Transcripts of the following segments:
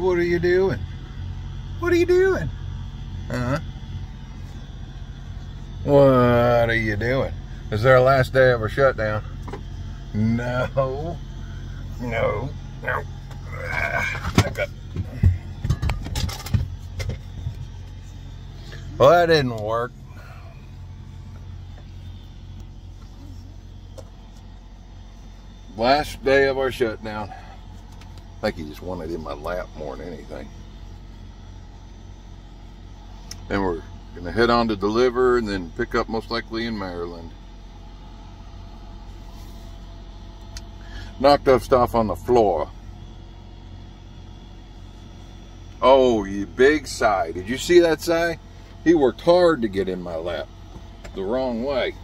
What are you doing? What are you doing? Huh? What are you doing? Is there a last day of our shutdown? No. No. No. Ah, okay. Well, that didn't work. Last day of our shutdown. I think he just wanted in my lap more than anything. And we're going to head on to deliver and then pick up most likely in Maryland. Knocked up stuff on the floor. Oh, you big sigh. Did you see that sigh? He worked hard to get in my lap. The wrong way.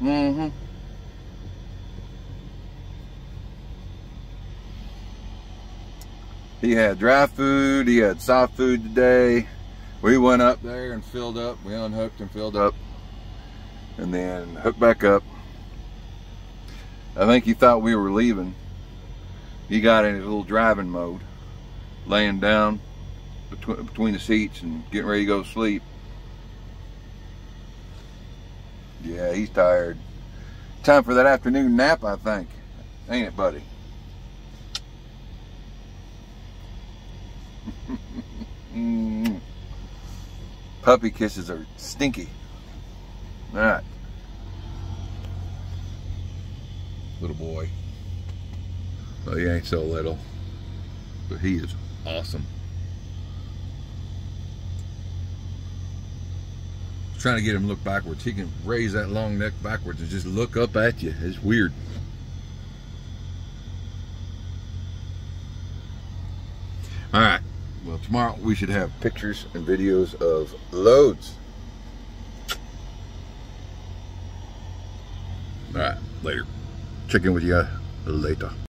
Mm-hmm. He had dry food, he had soft food today. We went up there and filled up. We unhooked and filled up. And then hooked back up. I think he thought we were leaving. He got in his little driving mode, laying down between, between the seats and getting ready to go to sleep. Yeah, he's tired. Time for that afternoon nap, I think. Ain't it, buddy? Puppy kisses are stinky. All right. Little boy. Oh, he ain't so little. But he is awesome. Trying to get him to look backwards. He can raise that long neck backwards and just look up at you. It's weird. All right. Well, tomorrow we should have pictures and videos of loads. All right. Later. Check in with you later.